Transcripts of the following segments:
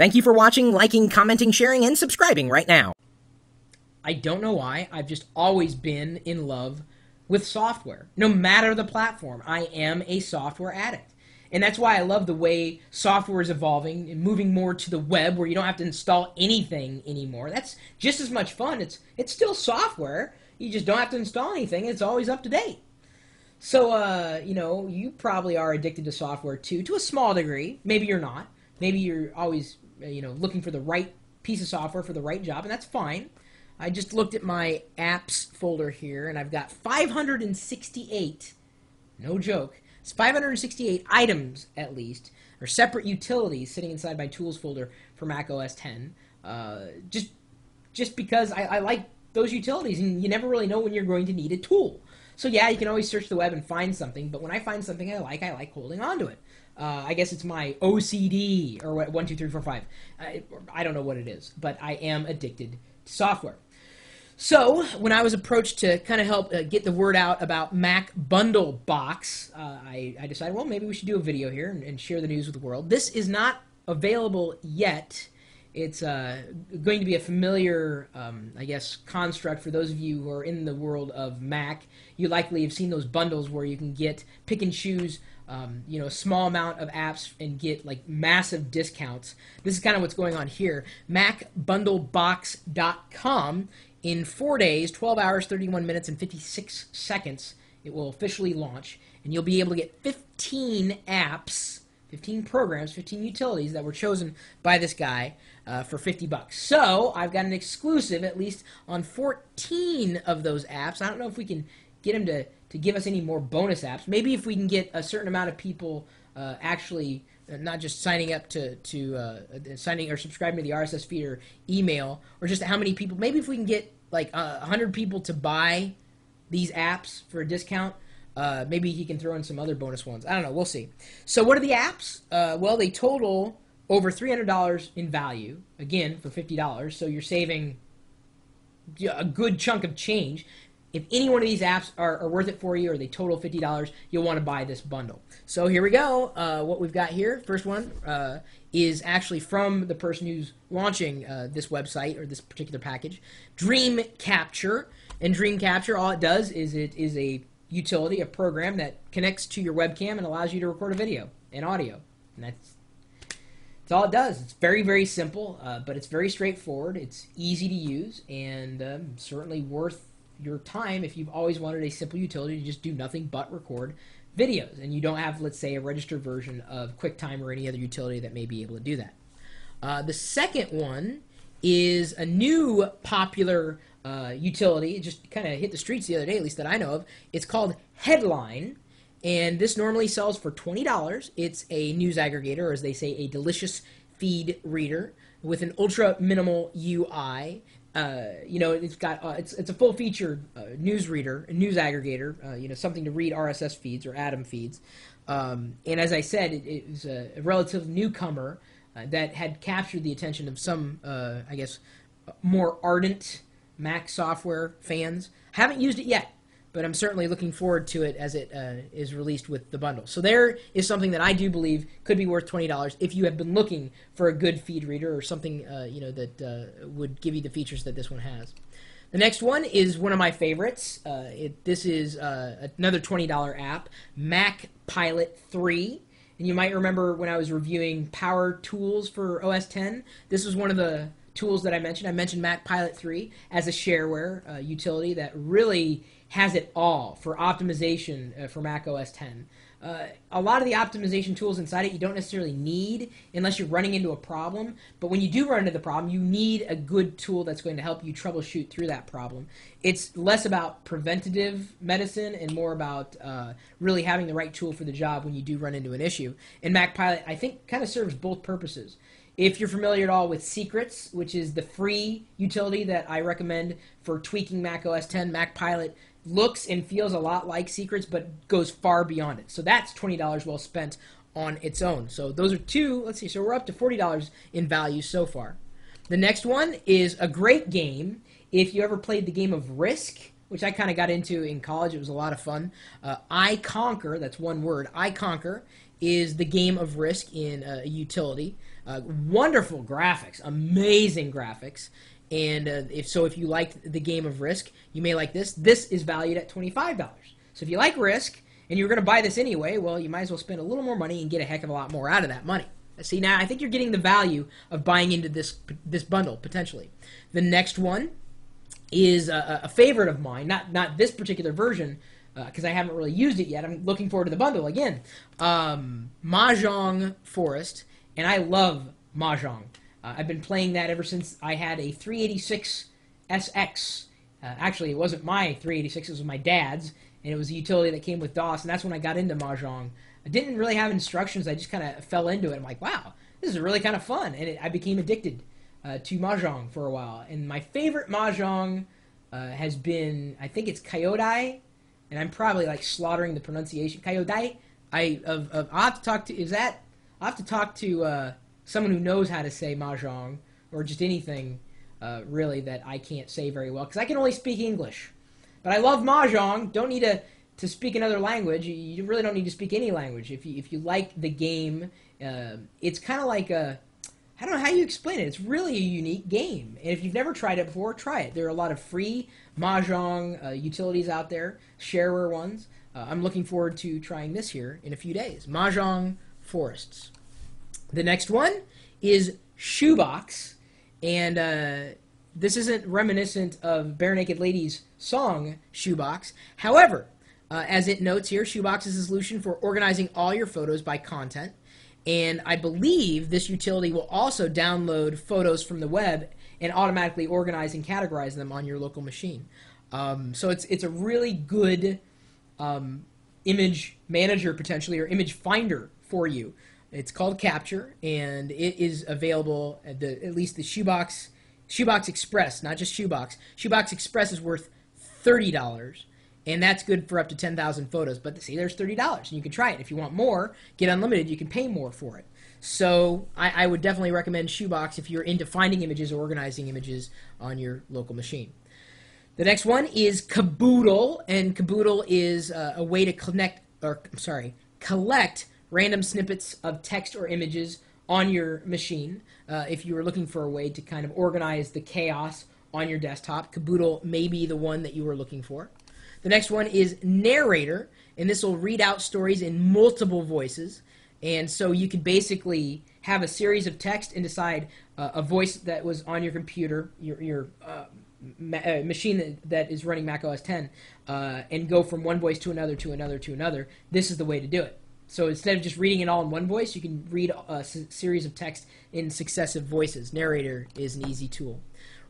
Thank you for watching, liking, commenting, sharing, and subscribing right now. I don't know why. I've just always been in love with software. No matter the platform, I am a software addict. And that's why I love the way software is evolving and moving more to the web where you don't have to install anything anymore. That's just as much fun. It's it's still software. You just don't have to install anything. It's always up to date. So uh, you know, you probably are addicted to software too, to a small degree. Maybe you're not. Maybe you're always you know looking for the right piece of software for the right job, and that's fine. I just looked at my apps folder here, and I've got 568, no joke, it's 568 items at least, or separate utilities sitting inside my tools folder for Mac OS 10. Uh, just, just because I, I like those utilities, and you never really know when you're going to need a tool. So yeah, you can always search the web and find something, but when I find something I like, I like holding on to it. Uh, I guess it's my OCD or what, one, two, three, four, five. I, I don't know what it is, but I am addicted to software. So, when I was approached to kind of help uh, get the word out about Mac Bundle Box, uh, I, I, decided, well, maybe we should do a video here and, and, share the news with the world. This is not available yet. It's uh, going to be a familiar, um, I guess, construct for those of you who are in the world of Mac. You likely have seen those bundles where you can get pick and choose um, you know, a small amount of apps and get like massive discounts. This is kind of what's going on here. MacBundlebox.com in four days, 12 hours, 31 minutes, and 56 seconds, it will officially launch, and you'll be able to get 15 apps, 15 programs, 15 utilities that were chosen by this guy uh, for 50 bucks. So I've got an exclusive, at least on 14 of those apps. I don't know if we can get him to, to give us any more bonus apps. Maybe if we can get a certain amount of people uh, actually uh, not just signing up to to uh, uh signing or subscribing to the RSS feed or email, or just how many people. Maybe if we can get like uh, hundred people to buy these apps for a discount, uh, maybe he can throw in some other bonus ones. I don't know. We'll see. So what are the apps? Uh, well, they total over three hundred dollars in value. Again, for fifty dollars, so you're saving a good chunk of change if any one of these apps are, are, worth it for you or they total $50, you'll want to buy this bundle. So here we go. Uh, what we've got here, first one, uh, is actually from the person who's launching uh, this website or this particular package, Dream Capture. And Dream Capture, all it does is it is a utility, a program that connects to your webcam and allows you to record a video and audio. And that's that's all it does. It's very, very simple, uh, but it's very straightforward. It's easy to use and um, certainly worth your time if you've always wanted a simple utility to just do nothing but record videos and you don't have, let's say, a registered version of QuickTime or any other utility that may be able to do that. Uh, the second one is a new popular uh, utility. It just kind of hit the streets the other day, at least that I know of. It's called Headline, and this normally sells for $20. It's a news aggregator, or as they say, a delicious feed reader with an ultra minimal UI uh, you know, it's got uh, it's it's a full featured uh, news reader, news aggregator. Uh, you know, something to read RSS feeds or Atom feeds. Um, and as I said, it, it was a, a relative newcomer uh, that had captured the attention of some, uh, I guess, more ardent Mac software fans. Haven't used it yet but I'm certainly looking forward to it as it uh, is released with the bundle. So there is something that I do believe could be worth twenty dollars if you have been looking for a good feed reader or something uh, you know that uh, would give you the features that this one has. The next one is one of my favorites. Uh, it, this is uh, another twenty dollar app, Mac Pilot Three. And you might remember when I was reviewing Power Tools for OS 10, this was one of the tools that I mentioned. I mentioned Mac Pilot 3 as a shareware uh, utility that really has it all for optimization uh, for Mac OS 10. Uh, a lot of the optimization tools inside it you don't necessarily need unless you're running into a problem. But when you do run into the problem, you need a good tool that's going to help you troubleshoot through that problem. It's less about preventative medicine and more about uh, really having the right tool for the job when you do run into an issue. And Mac Pilot, I think, kind of serves both purposes. If you're familiar at all with Secrets, which is the free utility that I recommend for tweaking Mac OS 10, Mac Pilot looks and feels a lot like Secrets, but goes far beyond it. So that's twenty dollars well spent on its own. So those are two. Let's see. So we're up to forty dollars in value so far. The next one is a great game. If you ever played the game of Risk, which I kind of got into in college, it was a lot of fun. Uh, iConquer, that's one word. iConquer is the game of Risk in uh, a utility. Uh, wonderful graphics, amazing graphics. And uh, if so, if you like the game of Risk, you may like this. This is valued at twenty five dollars. So if you like Risk and you're going to buy this anyway, well, you might as well spend a little more money and get a heck of a lot more out of that money. See now, I think you're getting the value of buying into this this bundle potentially. The next one is a, a favorite of mine, not not this particular version because uh, I haven't really used it yet. I'm looking forward to the bundle again. Um, Mahjong Forest, and I love Mahjong. Uh, I've been playing that ever since I had a 386 SX. Uh, actually, it wasn't my 386; it was my dad's, and it was a utility that came with DOS, and that's when I got into Mahjong. I didn't really have instructions; I just kind of fell into it. I'm like, wow, this is really kind of fun, and it, I became addicted uh, to Mahjong for a while. And my favorite Mahjong uh, has been, I think it's Kyodai, and I'm probably like slaughtering the pronunciation. Kyodai. I of, of I have to talk to is that I have to talk to uh, someone who knows how to say mahjong or just anything uh, really that I can't say very well because I can only speak English. But I love mahjong. Don't need to to speak another language. You really don't need to speak any language if you if you like the game. Uh, it's kind of like a I don't know how you explain it. It's really a unique game. And if you've never tried it before, try it. There are a lot of free Mahjong uh, utilities out there, shareware ones. Uh, I'm looking forward to trying this here in a few days. Mahjong Forests. The next one is Shoebox. And uh, this isn't reminiscent of Barenaked Ladies' song Shoebox. However, uh, as it notes here, Shoebox is a solution for organizing all your photos by content. And I believe this utility will also download photos from the web and automatically organize and categorize them on your local machine. Um, so it's it's a really good um, image manager potentially or image finder for you. It's called Capture and it is available at the at least the Shoebox Shoebox Express, not just Shoebox. Shoebox Express is worth thirty dollars and that's good for up to 10,000 photos. But see, there's $30, and you can try it. If you want more, get unlimited, you can pay more for it. So I, I, would definitely recommend Shoebox if you're into finding images or organizing images on your local machine. The next one is Caboodle, and Caboodle is uh, a way to connect, or I'm sorry, collect random snippets of text or images on your machine. Uh, if you were looking for a way to kind of organize the chaos on your desktop, Caboodle may be the one that you were looking for. The next one is narrator, and this will read out stories in multiple voices. And so you could basically have a series of text and decide uh, a voice that was on your computer, your, your uh, ma- uh, machine that, that is running Mac OS 10, uh, and go from one voice to another to another to another. This is the way to do it. So instead of just reading it all in one voice, you can read a s- series of text in successive voices. Narrator is an easy tool.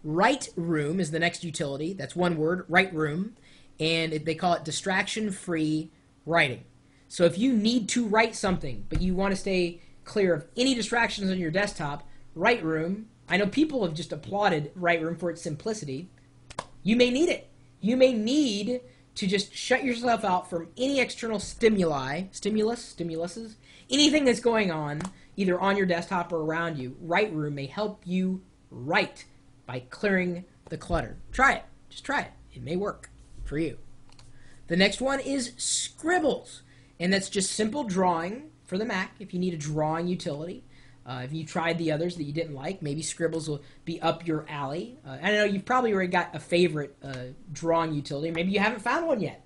WriteRoom is the next utility. That's one word, WriteRoom and they call it distraction free writing. So if you need to write something, but you want to stay clear of any distractions on your desktop, WriteRoom, I know people have just applauded WriteRoom for its simplicity. You may need it. You may need to just shut yourself out from any external stimuli, stimulus, stimuluses, anything that's going on, either on your desktop or around you. WriteRoom may help you write by clearing the clutter. Try it. Just try it. It may work for you. The next one is Scribbles, and that's just simple drawing for the Mac if you need a drawing utility. Uh, if you tried the others that you didn't like, maybe Scribbles will be up your alley. Uh, I know you've probably already got a favorite uh, drawing utility. Maybe you haven't found one yet.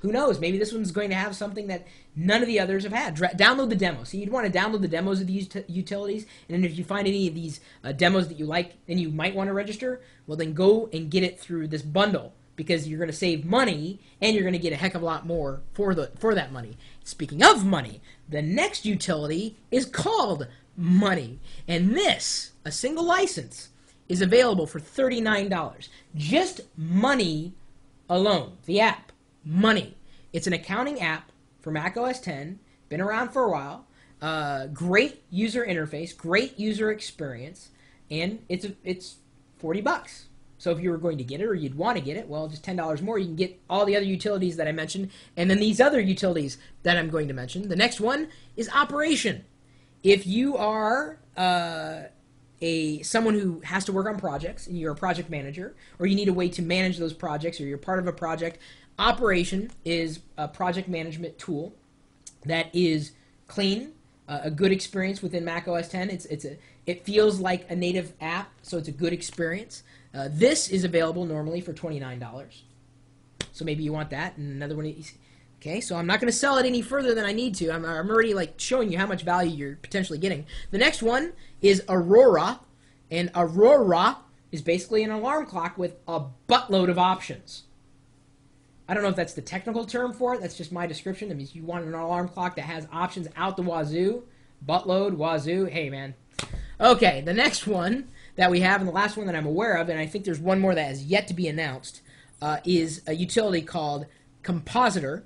Who knows? Maybe this one's going to have something that none of the others have had. Dra- download the demo. So you'd want to download the demos of these t- utilities, and if you find any of these uh, demos that you like, then you might want to register. Well, then go and get it through this bundle because you're going to save money and you're going to get a heck of a lot more for the for that money. Speaking of money, the next utility is called Money, and this a single license is available for $39. Just Money alone, the app Money. It's an accounting app for Mac OS 10, been around for a while. Uh, great user interface, great user experience, and it's a, it's 40 bucks. So if you were going to get it or you'd want to get it, well, just $10 more, you can get all the other utilities that I mentioned and then these other utilities that I'm going to mention. The next one is operation. If you are uh, a someone who has to work on projects and you're a project manager or you need a way to manage those projects or you're part of a project, operation is a project management tool that is clean, uh, a good experience within Mac OS 10. It's it's a it feels like a native app, so it's a good experience. Uh, this is available normally for twenty nine dollars, so maybe you want that. And another one. Okay, so I'm not going to sell it any further than I need to. I'm, I'm already like showing you how much value you're potentially getting. The next one is Aurora, and Aurora is basically an alarm clock with a buttload of options. I don't know if that's the technical term for it. That's just my description. That means you want an alarm clock that has options out the wazoo, buttload, wazoo. Hey, man. Okay, the next one that we have, and the last one that I'm aware of, and I think there's one more that has yet to be announced, uh, is a utility called Compositor.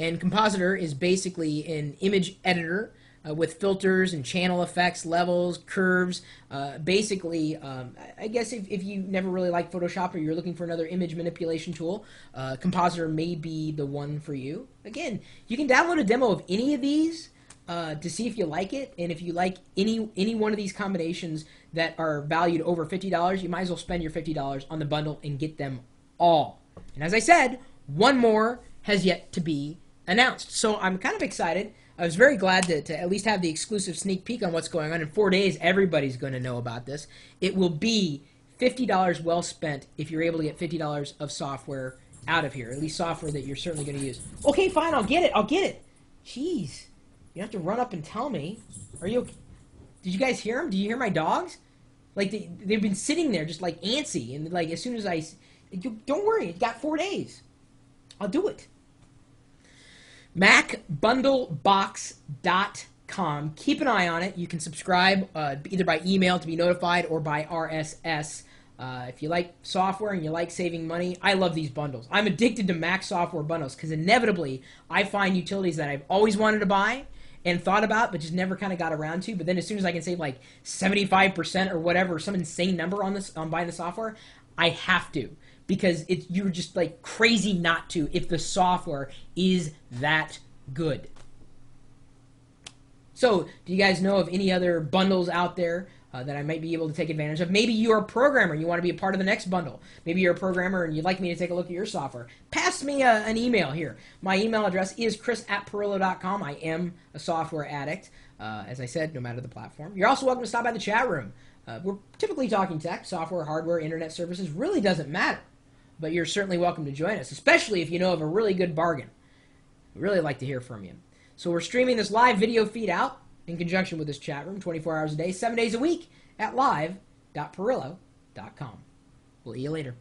And Compositor is basically an image editor uh, with filters and channel effects, levels, curves. Uh, basically, um, I guess if, if you never really like Photoshop or you're looking for another image manipulation tool, uh, Compositor may be the one for you. Again, you can download a demo of any of these. Uh, to see if you like it, and if you like any any one of these combinations that are valued over fifty dollars, you might as well spend your fifty dollars on the bundle and get them all. And as I said, one more has yet to be announced, so I'm kind of excited. I was very glad to, to at least have the exclusive sneak peek on what's going on. In four days, everybody's going to know about this. It will be $50 well spent if you're able to get $50 of software out of here, at least software that you're certainly going to use. Okay, fine, I'll get it. I'll get it. Jeez. You have to run up and tell me. Are you okay? Did you guys hear them? Do you hear my dogs? Like, they, they've been sitting there just like antsy. And, like, as soon as I. Don't worry, it got four days. I'll do it. MacBundlebox.com. Keep an eye on it. You can subscribe uh, either by email to be notified or by RSS. Uh, if you like software and you like saving money, I love these bundles. I'm addicted to Mac software bundles because inevitably I find utilities that I've always wanted to buy and thought about, but just never kind of got around to. But then as soon as I can save like 75% or whatever, some insane number on this on buying the software, I have to because it's you're just like crazy not to if the software is that good. So, do you guys know of any other bundles out there uh, that I might be able to take advantage of? Maybe you're a programmer you want to be a part of the next bundle. Maybe you're a programmer and you'd like me to take a look at your software. Pass me a, an email here. My email address is chris at pirillo.com. I am a software addict, uh, as I said, no matter the platform. You're also welcome to stop by the chat room. Uh, we're typically talking tech, software, hardware, internet services. Really doesn't matter. But you're certainly welcome to join us, especially if you know of a really good bargain. We'd really like to hear from you. So we're streaming this live video feed out in conjunction with this chat room 24 hours a day, 7 days a week at live.pirillo.com. We'll see you later.